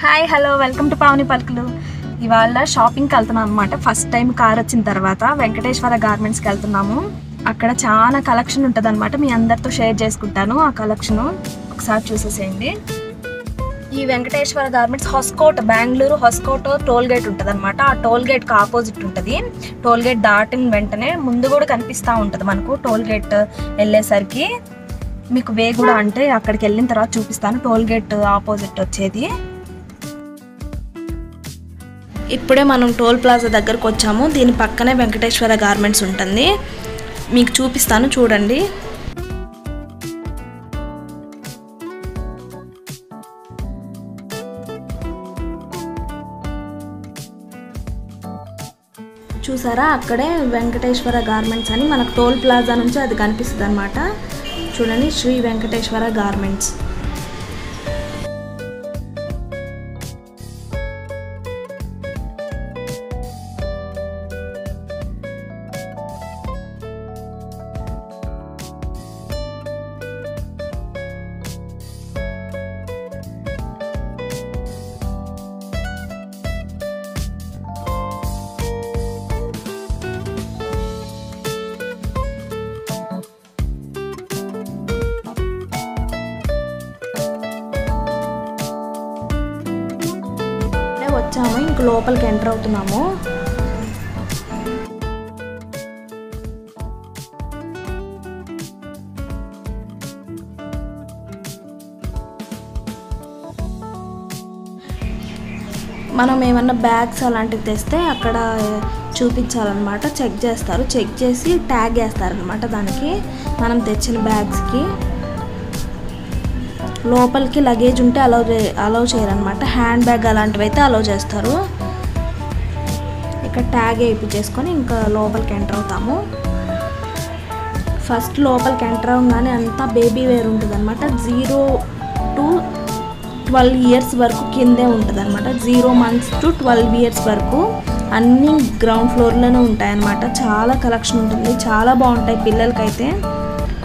Hi hello welcome to Pavani పలుకులు ఇవాళ షాపింగ్కి వెళ్తున్నాం అనమాట ఫస్ట్ టైం కార్ వచ్చిన తర్వాత వెంకటేశ్వర గార్మెంట్స్కి వెళ్తున్నాము. అక్కడ చాలా కలెక్షన్ ఉంటుంది అనమాట మీ అందరితో షేర్ చేసుకుంటాను ఆ కలెక్షన్ ఒకసారి చూసేసేయండి. ఈ Venkateswara garments Hoskote Bengaluru Hoskote toll gate ఉంటుంది అనమాట ఆ టోల్ గేట్కి ఆపోజిట్ ఉంటుంది. టోల్ గేట్ దాటిన వెంటనే ముందు కూడా కనిపిస్తూ ఉంటుంది మనకు టోల్ గేట్ వెళ్ళేసరికి. మీకు వే కూడా అంటే అక్కడికి వెళ్ళిన తర్వాత చూపిస్తాను. టోల్ గేట్ ఆపోజిట్ వచ్చేది. ఇప్పుడే మనం టోల్ ప్లాజా దగ్గరకు వచ్చాము. దీని పక్కనే వెంకటేశ్వర గార్మెంట్స్ ఉంటుంది. మీకు చూపిస్తాను చూడండి. చూసారా? అక్కడే వెంకటేశ్వర గార్మెంట్స్ అని మనకు టోల్ ప్లాజా నుంచి అది కనిపిస్తుంది అనమాట చూడండి శ్రీ వెంకటేశ్వర గార్మెంట్స్. వచ్చాము. ఇంక లోపలికి ఎంటర్ అవుతున్నాము. మనం ఏమన్నా బ్యాగ్స్ అలాంటివి తెస్తే అక్కడ చూపించాలన్నమాట. చెక్ చేస్తారు. చెక్ చేసి ట్యాగ్ వేస్తారనమాట దానికి. మనం తెచ్చిన బ్యాగ్స్కి. లోపలికి లగేజ్ ఉంటే అలౌ చే అలౌ చేయరనమాట హ్యాండ్ బ్యాగ్ అలాంటివి అయితే అలౌ చేస్తారు. ఇక్కడ ట్యాగ్ వేయించేసుకొని ఇంకా లోపలికి ఎంటర్ అవుతాము. ఫస్ట్ లోపలికి ఎంటర్ అవగానే అంతా బేబీ వేర్ ఉంటుంది అనమాట జీరో టు ట్వెల్వ్ ఇయర్స్ వరకు కిందే ఉంటుంది అనమాట zero months to twelve years వరకు అన్నీ గ్రౌండ్ ఫ్లోర్లోనే ఉంటాయన్నమాట. చాలా కలెక్షన్ ఉంటుంది. చాలా బాగుంటాయి పిల్లలకైతే.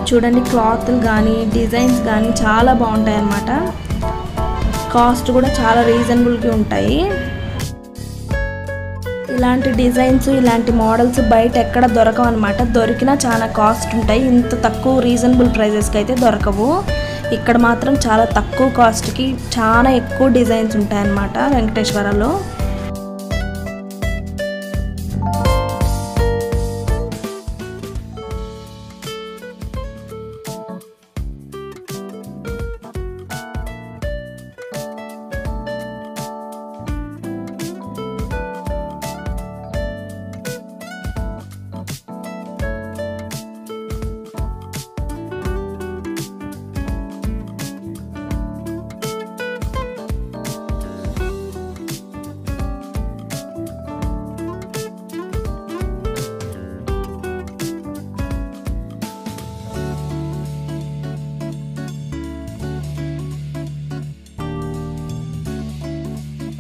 చూడండి క్లాత్లు కానీ డిజైన్స్ కానీ చాలా బాగుంటాయి అన్నమాట కాస్ట్ కూడా చాలా రీజనబుల్కి ఉంటాయి. ఇలాంటి డిజైన్స్ ఇలాంటి మోడల్స్ బయట ఎక్కడ దొరకవు అనమాట దొరికినా చాలా కాస్ట్ ఉంటాయి. ఇంత తక్కువ రీజనబుల్ ప్రైజెస్కి అయితే దొరకవు. ఇక్కడ మాత్రం చాలా తక్కువ కాస్ట్కి చాలా ఎక్కువ డిజైన్స్ ఉంటాయి అన్నమాట వెంకటేశ్వరలో.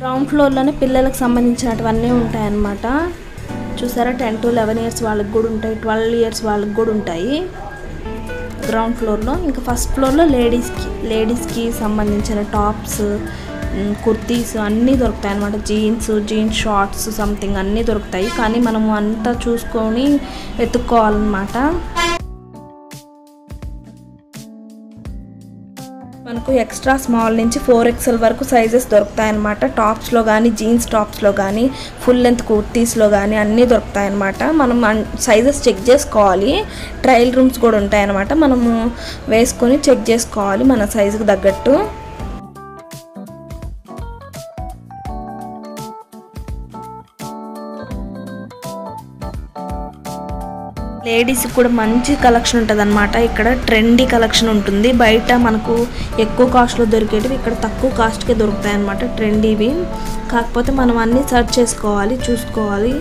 గ్రౌండ్ ఫ్లోర్లోనే పిల్లలకు సంబంధించినటువన్నీ ఉంటాయన్నమాట. చూసారా టెన్ టు లెవెన్ ఇయర్స్ వాళ్ళకి కూడా ఉంటాయి ట్వెల్వ్ ఇయర్స్ వాళ్ళకి కూడా ఉంటాయి గ్రౌండ్ ఫ్లోర్లో ఇంకా ఫస్ట్ ఫ్లోర్లో లేడీస్కి లేడీస్కి సంబంధించిన టాప్స్ కుర్తీస్ అన్నీ దొరుకుతాయి అనమాట జీన్స్ జీన్స్ షార్ట్స్ సంథింగ్ అన్నీ దొరుకుతాయి. కానీ మనము అంతా చూసుకొని వెతుక్కోవాలన్నమాట. మనకు ఎక్స్ట్రా స్మాల్ నుంచి ఫోర్ ఎక్స్ఎల్ వరకు సైజెస్ దొరుకుతాయన్నమాట. టాప్స్లో కానీ జీన్స్ టాప్స్లో కానీ ఫుల్ లెంత్ కుర్తీస్లో కానీ అన్నీ దొరుకుతాయన్నమాట. మనం సైజెస్ చెక్ చేసుకోవాలి. ట్రయల్ రూమ్స్ కూడా ఉంటాయన్నమాట. మనము వేసుకొని చెక్ చేసుకోవాలి మన సైజుకి తగ్గట్టు. లేడీస్ కూడా మంచి కలెక్షన్ ఉంటుంది అనమాట ఇక్కడ ట్రెండీ కలెక్షన్ ఉంటుంది. బయట మనకు ఎక్కువ కాస్ట్లో దొరికేటివి ఇక్కడ తక్కువ కాస్ట్కే దొరుకుతాయి అనమాట ట్రెండీవి. కాకపోతే మనం అన్నీ సెర్చ్ చేసుకోవాలి చూసుకోవాలి.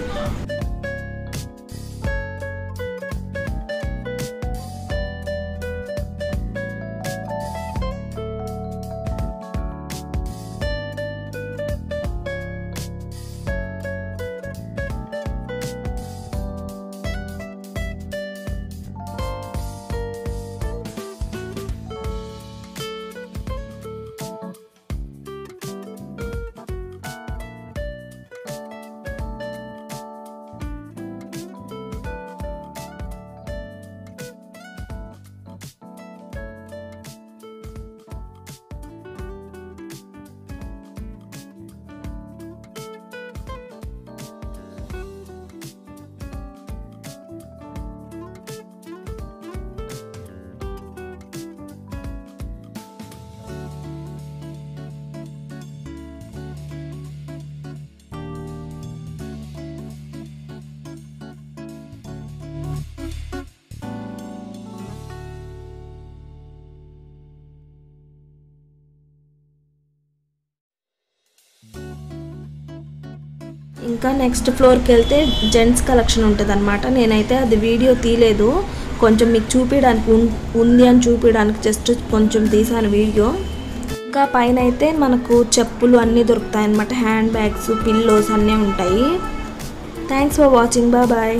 ఇంకా నెక్స్ట్ ఫ్లోర్కి వెళ్తే జెంట్స్ కలెక్షన్ ఉంటుంది అనమాట నేనైతే అది వీడియో తీయలేదు. కొంచెం మీకు చూపించడానికి ఉంది అని చూపించడానికి జస్ట్ కొంచెం తీసాను వీడియో ఇంకా పైన అయితే మనకు చెప్పులు అన్నీ దొరుకుతాయి అనమాట హ్యాండ్ బ్యాగ్స్ పిల్లోస్ అన్నీ ఉంటాయి. Thanks for watching bye